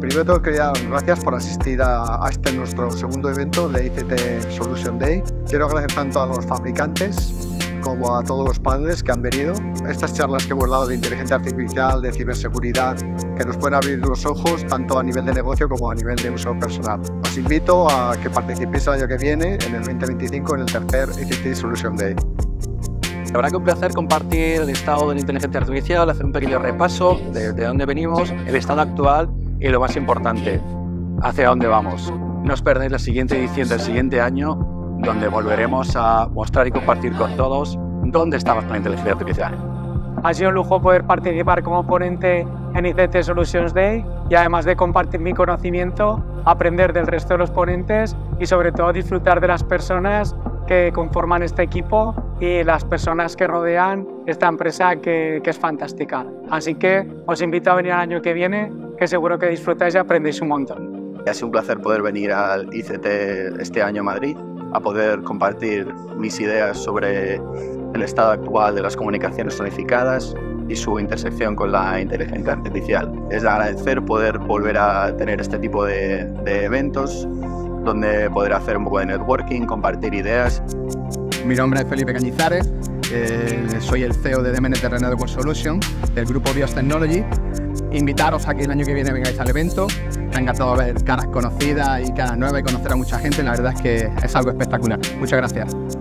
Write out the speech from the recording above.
Primero quería gracias por asistir a, a, este nuestro segundo evento de ICT Solution Day. Quiero agradecer tanto a los fabricantes como a todos los padres que han venido. Estas charlas que hemos dado de inteligencia artificial, de ciberseguridad, que nos pueden abrir los ojos tanto a nivel de negocio como a nivel de uso personal. Os invito a que participéis el año que viene, en el 2025, en el tercer ICT Solution Day. Verdad que un placer compartir el estado de la inteligencia artificial, hacer un pequeño repaso de, de dónde venimos, el estado actual y lo más importante, hacia dónde vamos. No os perdáis la siguiente edición del siguiente año, donde volveremos a mostrar y compartir con todos dónde estamos con la inteligencia artificial. Ha sido un lujo poder participar como ponente en ICT Solutions Day y además de compartir mi conocimiento, aprender del resto de los ponentes y sobre todo disfrutar de las personas que conforman este equipo y las personas que rodean esta empresa que, que, es fantástica. Así que os invito a venir el año que viene, que seguro que disfrutáis y aprendéis un montón. Ha sido un placer poder venir al ICT este año a Madrid, a poder compartir mis ideas sobre el estado actual de las comunicaciones unificadas y su intersección con la inteligencia artificial. Es de agradecer poder volver a tener este tipo de, de eventos donde poder hacer un poco de networking, compartir ideas. Mi nombre es Felipe Cañizares, eh, soy el CEO de DMNT Network Solution del grupo BIOS Technology. Invitaros a que el año que viene vengáis al evento. Me ha encantado ver caras conocidas y caras nuevas y conocer a mucha gente. La verdad es que es algo espectacular. Muchas gracias.